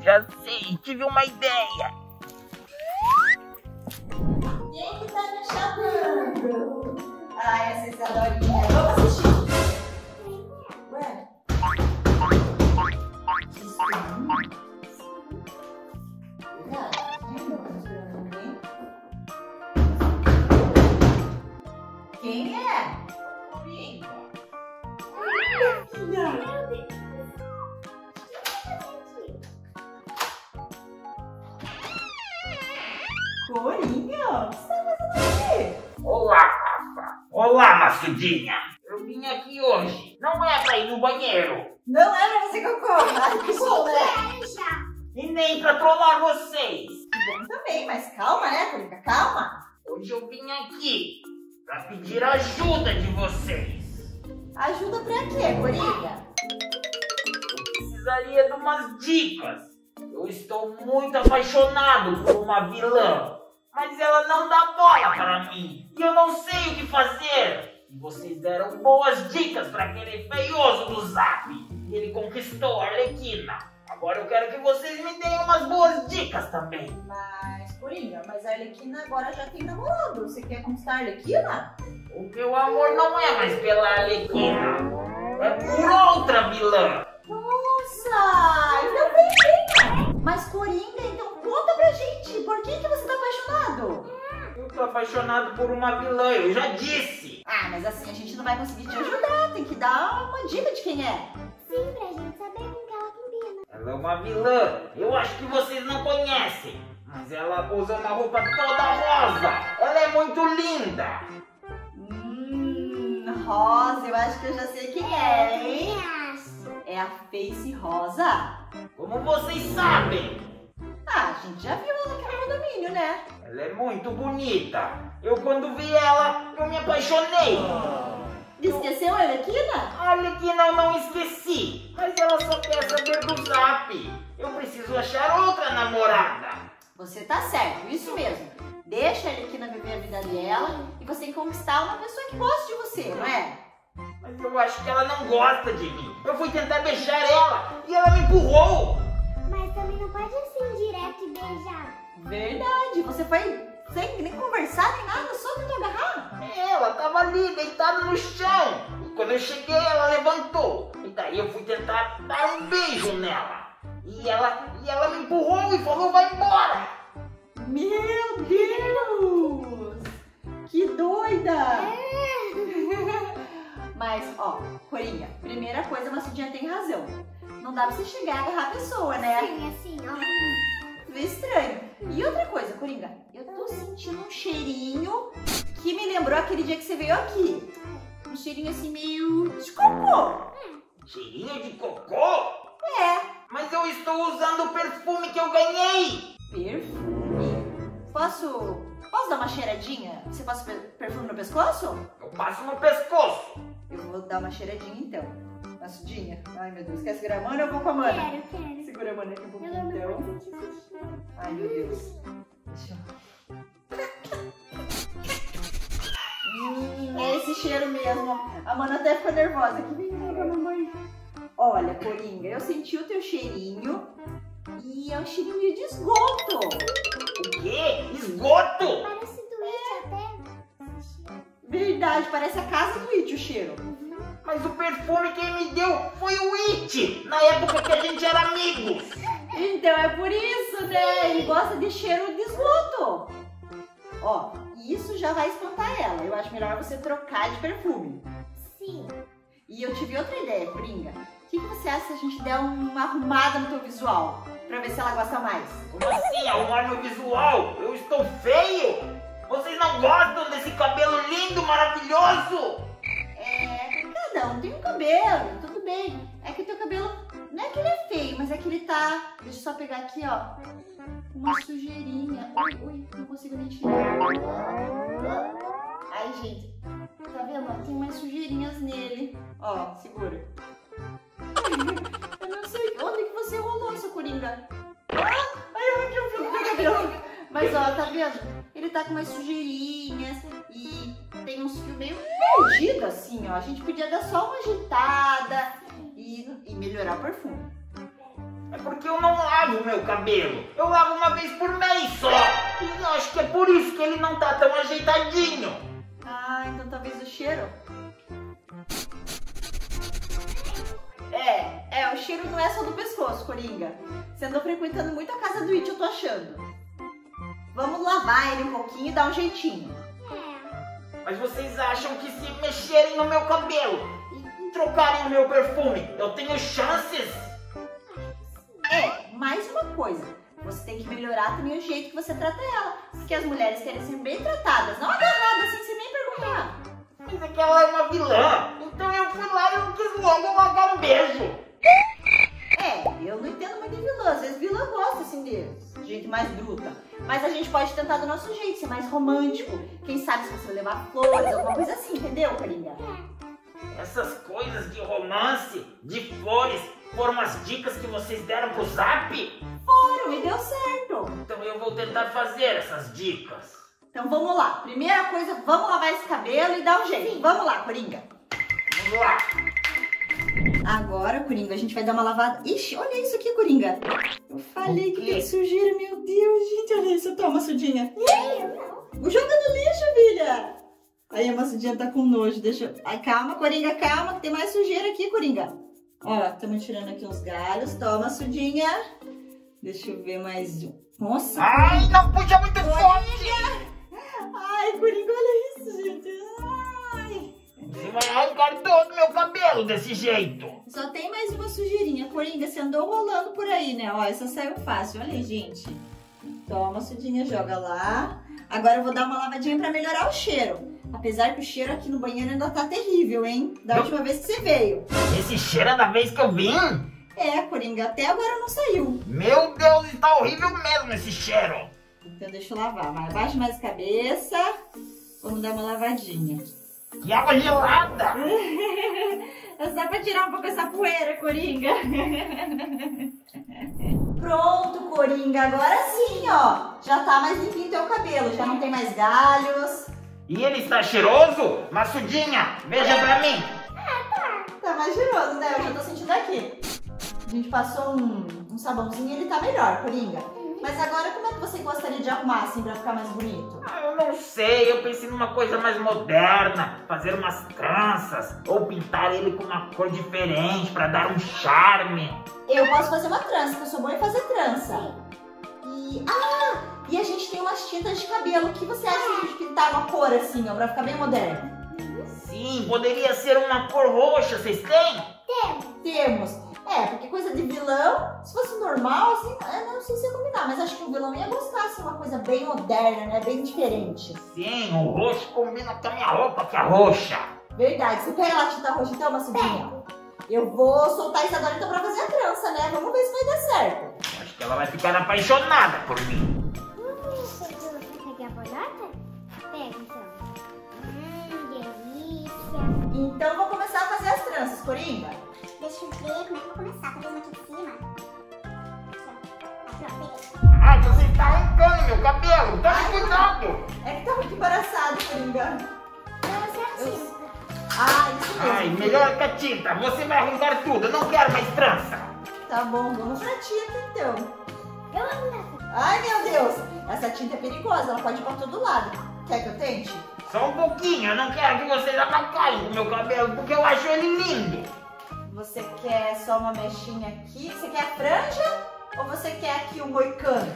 Já sei, tive uma ideia. Quem que tá me chamando? Ai, essa Isadorinha. Vamos assistir. Corinha? O que você tá fazendo aqui? Olá, Rafa. Olá, Maçudinha. Eu vim aqui hoje. Não é pra ir no banheiro. Não é pra fazer cocô. Ai, que bom, né? E nem pra trollar vocês. Que bom também, mas calma, né, Corinha? Calma. Hoje eu vim aqui pra pedir ajuda de vocês. Ajuda pra quê, Corinha? Eu precisaria de umas dicas. Eu estou muito apaixonado por uma vilã, mas ela não dá bola para mim e eu não sei o que fazer. E vocês deram boas dicas para aquele feioso do Zap e ele conquistou a Arlequina. Agora eu quero que vocês me deem umas boas dicas também. Mas, Corinha, mas a Arlequina agora já tem namorado. Você quer conquistar a Arlequina? O meu amor não é mais pela Arlequina, apaixonado por uma vilã, eu já disse. Ah, mas assim a gente não vai conseguir te ajudar. Tem que dar uma dica de quem é. Sim, pra gente saber com que ela combina. Ela é uma vilã. Eu acho que vocês não conhecem. Mas ela usa uma roupa toda rosa. Ela é muito linda. Hum, Rosa, eu acho que eu já sei quem é, hein? É a Face Rosa? Como vocês sabem, Ah, a gente já viu ela naquele condomínio, né? ela é muito bonita. Eu quando vi ela, eu me apaixonei. Esqueceu a Arlequina? A Arlequina eu não esqueci. Mas ela só quer saber do zap. Eu preciso achar outra namorada. Você tá certo, isso mesmo. Deixa a Arlequina viver a vida dela e você tem que conquistar uma pessoa que goste de você, não é? Mas eu acho que ela não gosta de mim. Eu fui tentar beijar ela e ela me empurrou. Mas também não pode beijar. Verdade, você foi sem nem conversar nem nada, só tentou agarrar. Ela tava ali, deitada no chão. E quando eu cheguei, ela levantou. E daí eu fui tentar dar um beijo nela. E ela, e ela me empurrou e falou, vai embora. Meu Deus! Que doida! Mas, ó, Corinha, primeira coisa, a Maçudinha tem razão. Não dá pra você chegar e agarrar a pessoa, né? Sim, assim, ó. Aquele dia que você veio aqui. Um cheirinho assim meio de cocô. Cheirinho de cocô? É, Mas eu estou usando o perfume que eu ganhei. perfume. Posso. Posso dar uma cheiradinha? Você passa per- perfume no pescoço? Eu passo no pescoço. Eu vou dar uma cheiradinha então. Maçudinha? Ai meu Deus, quer segurar a mão ou eu vou com a mana? Quero, quero. Segura a mana aqui um Eu pouquinho então. Ai meu Deus. Deixa eu. Cheiro mesmo. A mana até ficou nervosa. Que vem cá, mamãe. Olha, Coringa, eu senti o teu cheirinho e é um cheirinho de esgoto. O quê? Esgoto? Parece doente até. Esse cheiro. Verdade, parece a casa do It o cheiro. Mas o perfume quem me deu foi o It, na época que a gente era amigos. Então é por isso, né? Ele gosta de cheiro de esgoto. Ó, isso já vai espantar ela. Eu acho melhor você trocar de perfume. Sim. E eu tive outra ideia, Coringa. O que, que você acha se a gente der uma arrumada no teu visual? Pra ver se ela gosta mais. Como assim, arrumar meu visual? Eu estou feio? Vocês não gostam desse cabelo lindo, maravilhoso? É, cada um tem um cabelo, tudo bem. É que o teu cabelo, não é que ele é feio, mas é que ele tá... Deixa eu só pegar aqui, ó. Uma sujeirinha. Ui, ui, não consigo identificar. Ai, gente. Tá vendo? Tem umas sujeirinhas nele. Ó, segura. Eu não sei onde que você rolou, seu Coringa. Ah, ai, eu vi o cabelo. Mas ó, tá vendo? Ele tá com umas sujeirinhas e tem uns fios meio perdidos assim, ó. A gente podia dar só uma agitada e, e melhorar o perfume. É porque eu não lavo meu cabelo. Eu lavo uma vez por mês só. E acho que é por isso que ele não tá tão ajeitadinho. Ah, então talvez o cheiro. É, é, o cheiro não é só do pescoço, Coringa. Você andou frequentando muito a casa do It, eu tô achando. Vamos lavar ele um pouquinho e dar um jeitinho. É. Mas vocês acham que se mexerem no meu cabelo e trocarem o meu perfume, eu tenho chances? É, mais uma coisa. Você tem que melhorar também o jeito que você trata ela. Porque as mulheres querem ser bem tratadas, não agarradas sem você nem perguntar. Mas é que ela é uma vilã. Então eu fui lá e eu quis logo largar um beijo. É, eu não entendo muito de vilã. Às vezes vilã gosta assim de gente mais bruta. Mas a gente pode tentar do nosso jeito, ser mais romântico. Quem sabe se você levar flores, alguma coisa assim, entendeu, Coringa? Essas coisas de romance, de flores, foram as dicas que vocês deram pro Zap? Foram e deu certo. Então eu vou tentar fazer essas dicas. Então vamos lá. Primeira coisa, vamos lavar esse cabelo e dar um jeito. Vamos lá, Coringa. Vamos lá. Agora, Coringa, a gente vai dar uma lavada. Ixi, olha isso aqui, Coringa. Eu falei que tem sujeira, meu Deus, gente, olha isso. Toma, Sudinha. Joga no lixo, filha. Aí a maçudinha tá com nojo. Deixa. Ai, calma, Coringa, calma, que tem mais sujeira aqui, Coringa. Ó, estamos tirando aqui uns galhos. Toma, Sudinha. Deixa eu ver mais um. Nossa, Ai, não puxa muito forte! Ai, Coringa, olha isso, gente. Ai. Você vai arrancar todo meu cabelo desse jeito. Só tem mais uma sujeirinha. Coringa, você andou rolando por aí, né? Ó, essa saiu fácil. Olha aí, gente. Toma, Sudinha, joga lá. Agora eu vou dar uma lavadinha pra melhorar o cheiro. Apesar que o cheiro aqui no banheiro ainda tá terrível, hein? Da última vez que você veio. Esse cheiro é da vez que eu vim? É, Coringa, até agora não saiu. Meu Deus, está horrível mesmo esse cheiro. Então deixa eu lavar. Vai, abaixa mais a cabeça. Vamos dar uma lavadinha. Que água gelada. É só pra tirar um pouco essa poeira, Coringa. Pronto, Coringa. Agora sim, ó. Já tá mais limpinho teu cabelo. Já não tem mais galhos. E ele está cheiroso? Maçudinha, veja pra mim. Tá mais cheiroso, né? Eu já tô sentindo aqui. A gente passou um, um sabãozinho e ele tá melhor, Coringa. Mas agora, como é que você gostaria de arrumar assim pra ficar mais bonito? Ah, Eu não sei, eu pensei numa coisa mais moderna, fazer umas tranças ou pintar ele com uma cor diferente pra dar um charme. Eu posso fazer uma trança, que eu sou boa em fazer trança. E. Ah! E a gente tem umas tintas de cabelo. O que você acha de a pintar uma cor assim, ó, pra ficar bem moderno? Sim, poderia ser uma cor roxa, vocês têm? Temos. É, porque coisa de vilão, se fosse normal, assim, eu não sei se ia combinar, mas acho que o vilão ia gostar, assim, uma coisa bem moderna, né? Bem diferente. Sim, o roxo combina com a minha roupa que é roxa. Verdade. Você pega lá a tinta roxa então, Maçudinha? Eu vou soltar isso agora então pra fazer a trança, né? Vamos ver se vai dar certo. Acho que ela vai ficar apaixonada por mim. Então vou começar a fazer as tranças, Coringa. Deixa eu ver como é que eu vou começar. Talvez uma aqui de cima. Aqui, ó. Aqui, ó. Peguei. Ai, você está arrancando meu cabelo, tome cuidado. É que tá muito embaraçado, Coringa. Não, você é Eu-. Ah, isso mesmo. Ai, melhor que a tinta, você vai arrancar tudo, eu não quero mais trança. Tá bom, vamos pra tinta então. Eu amo. Ai, meu Deus. Essa tinta é perigosa, ela pode ir pra todo lado. Quer que eu tente? Só um pouquinho, eu não quero que vocês abacalhem com o meu cabelo, porque eu acho ele lindo. Você quer só uma mechinha aqui? Você quer a franja? Ou você quer aqui o moicano?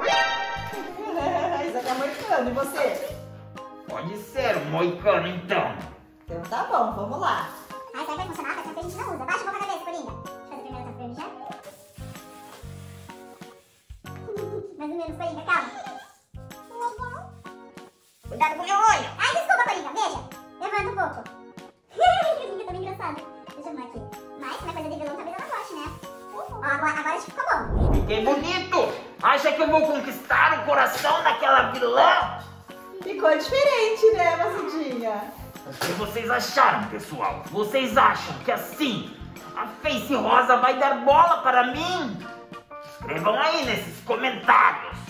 Oi, cara. Isso aqui é moicano, e você? Pode ser um moicano, então. Então tá bom, vamos lá. Ai, vai funcionar? Faz tempo que a gente não usa. Baixa um pouco a cabeça, Coringa. Deixa eu fazer primeiro essa franja. Mais ou menos, Coringa, calma. Cuidado com o meu olho. Ai, desculpa, Coringa, veja. Levanta um pouco. Coringa, tá bem engraçado. Deixa eu arrumar aqui. Mas, como é coisa de vilão, talvez ela goste, né? Ó, agora, agora acho que ficou bom. Fiquei bonito. Acha que eu vou conquistar o coração daquela vilã? Ficou diferente, né, Maçudinha? O que vocês acharam, pessoal? Vocês acham que assim a Face Rosa vai dar bola para mim? Escrevam aí nesses comentários.